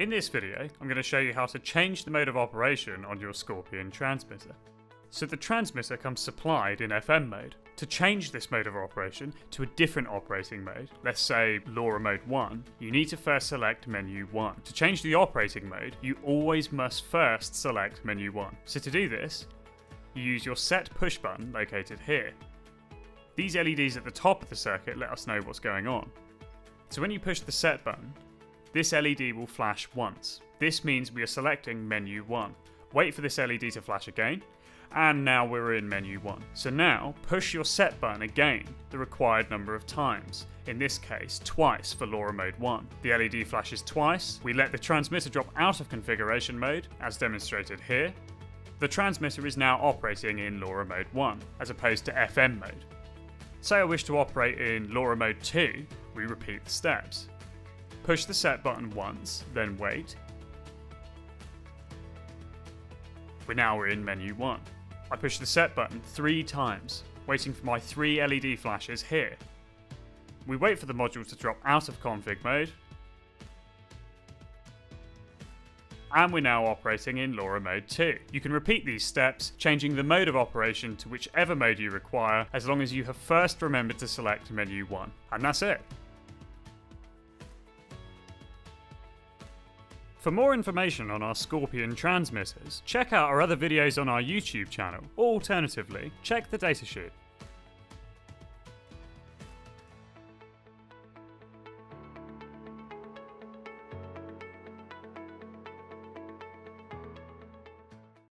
In this video, I'm going to show you how to change the mode of operation on your Scorpion transmitter. So the transmitter comes supplied in FM mode. To change this mode of operation to a different operating mode, let's say LoRa mode 1, you need to first select menu 1. To change the operating mode, you always must first select menu 1. So to do this, you use your set push button located here. These LEDs at the top of the circuit let us know what's going on. So when you push the set button, this LED will flash once. This means we are selecting menu 1. Wait for this LED to flash again, and now we're in menu 1. So now, push your set button again the required number of times, in this case twice for LoRa mode 1. The LED flashes twice, we let the transmitter drop out of configuration mode, as demonstrated here. The transmitter is now operating in LoRa mode 1, as opposed to FM mode. Say I wish to operate in LoRa mode 2, we repeat the steps. Push the set button once, then wait. We're now are in menu 1. I push the set button three times, waiting for my three LED flashes here. We wait for the module to drop out of config mode, and we're now operating in LoRa mode 2. You can repeat these steps, changing the mode of operation to whichever mode you require, as long as you have first remembered to select menu 1. And that's it. For more information on our Scorpion transmitters, check out our other videos on our YouTube channel, alternatively, check the datasheet.